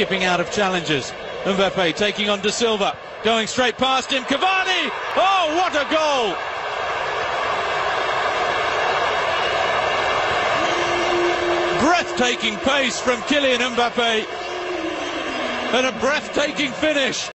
skipping out of challenges. Mbappe taking on Da Silva, going straight past him. Cavani! Oh, what a goal! Breathtaking pace from Kylian Mbappe and a breathtaking finish.